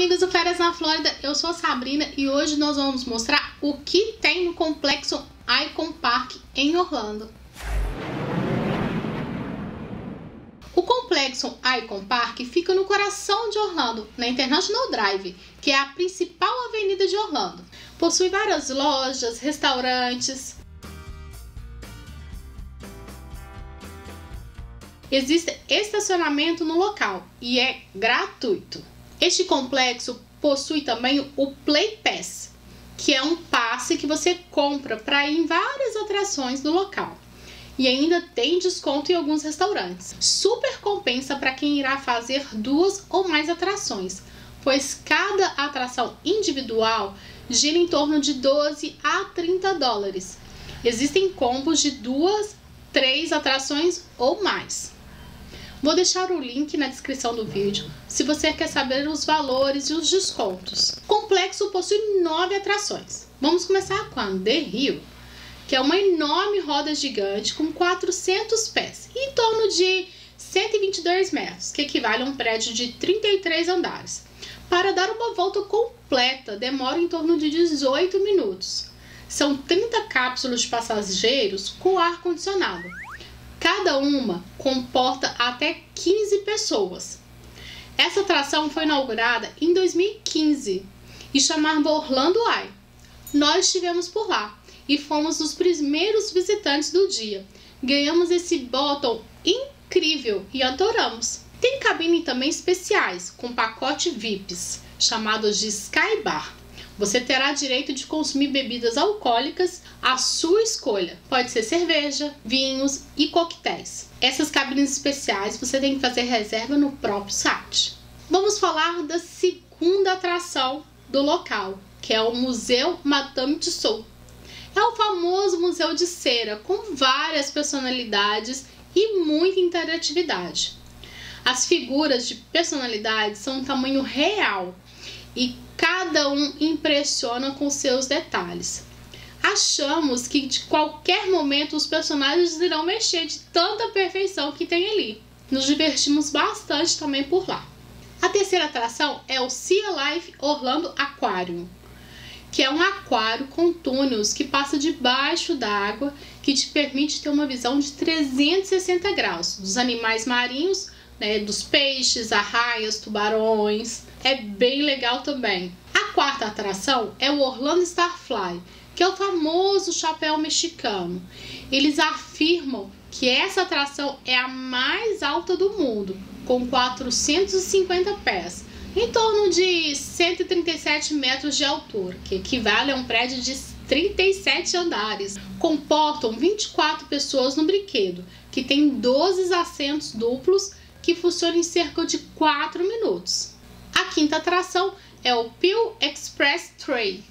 amigos do Férias na Flórida, eu sou a Sabrina e hoje nós vamos mostrar o que tem no complexo Icon Park em Orlando. O complexo Icon Park fica no coração de Orlando, na International Drive, que é a principal avenida de Orlando. Possui várias lojas, restaurantes. Existe estacionamento no local e é gratuito. Este complexo possui também o Play Pass, que é um passe que você compra para ir em várias atrações do local. E ainda tem desconto em alguns restaurantes. Super compensa para quem irá fazer duas ou mais atrações, pois cada atração individual gira em torno de 12 a 30 dólares. Existem combos de duas, três atrações ou mais. Vou deixar o link na descrição do vídeo se você quer saber os valores e os descontos. O complexo possui nove atrações. Vamos começar com a The Rio, que é uma enorme roda gigante com 400 pés, em torno de 122 metros, que equivale a um prédio de 33 andares. Para dar uma volta completa, demora em torno de 18 minutos. São 30 cápsulas de passageiros com ar condicionado Cada uma comporta até 15 pessoas. Essa atração foi inaugurada em 2015 e chamava Orlando Eye. Nós estivemos por lá e fomos os primeiros visitantes do dia. Ganhamos esse bottom incrível e adoramos. Tem cabine também especiais com pacote VIPs, chamados de Sky Bar. Você terá direito de consumir bebidas alcoólicas à sua escolha. Pode ser cerveja, vinhos e coquetéis. Essas cabines especiais você tem que fazer reserva no próprio site. Vamos falar da segunda atração do local, que é o Museu Madame Tussauds. É o famoso museu de cera com várias personalidades e muita interatividade. As figuras de personalidade são um tamanho real e cada um impressiona com seus detalhes. Achamos que de qualquer momento os personagens irão mexer de tanta perfeição que tem ali. Nos divertimos bastante também por lá. A terceira atração é o Sea Life Orlando Aquarium, que é um aquário com túneis que passa debaixo d'água, que te permite ter uma visão de 360 graus dos animais marinhos, né, dos peixes, arraias, tubarões, é bem legal também. A quarta atração é o Orlando Starfly, que é o famoso chapéu mexicano. Eles afirmam que essa atração é a mais alta do mundo, com 450 pés, em torno de 137 metros de altura, que equivale a um prédio de 37 andares. Comportam 24 pessoas no brinquedo, que tem 12 assentos duplos que funcionam em cerca de 4 minutos. A quinta atração é o Peel Express Train,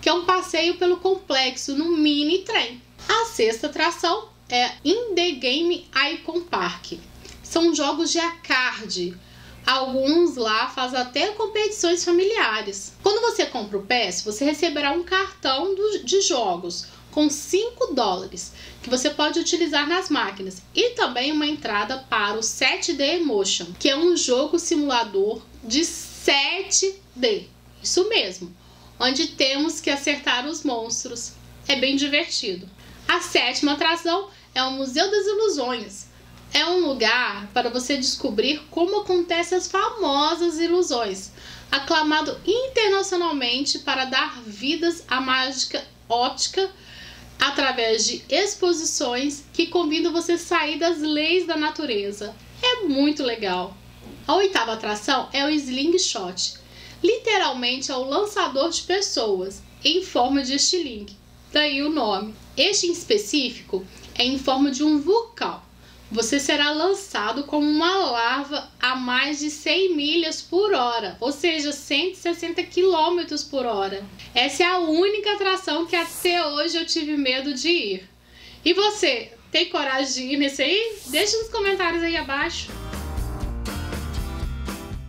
que é um passeio pelo complexo no mini trem. A sexta atração é In The Game Icon Park. São jogos de arcade. Alguns lá fazem até competições familiares. Quando você compra o PES, você receberá um cartão de jogos com 5 dólares que você pode utilizar nas máquinas e também uma entrada para o 7D Emotion, que é um jogo simulador de 7D. Isso mesmo, onde temos que acertar os monstros. É bem divertido. A sétima atração é o Museu das Ilusões. É um lugar para você descobrir como acontecem as famosas ilusões, aclamado internacionalmente para dar vidas à mágica óptica através de exposições que convidam você a sair das leis da natureza. É muito legal. A oitava atração é o Slingshot. Literalmente é o lançador de pessoas em forma de estilingue. Daí o nome. Este em específico é em forma de um vulcão. Você será lançado como uma larva a mais de 100 milhas por hora, ou seja, 160 quilômetros por hora. Essa é a única atração que até hoje eu tive medo de ir. E você, tem coragem de ir nesse aí? Deixa nos comentários aí abaixo.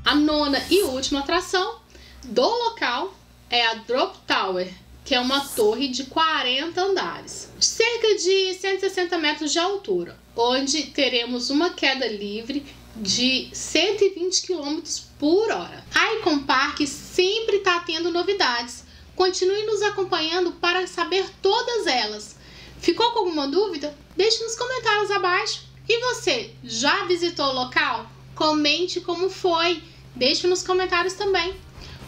A nona e última atração do local é a Drop Tower, que é uma torre de 40 andares, cerca de 160 metros de altura, onde teremos uma queda livre de 120 km por hora. A Icon Park novidades. Continue nos acompanhando para saber todas elas. Ficou com alguma dúvida? Deixe nos comentários abaixo. E você, já visitou o local? Comente como foi. Deixe nos comentários também.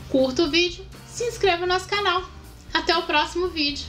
Curta o vídeo, se inscreva no nosso canal. Até o próximo vídeo.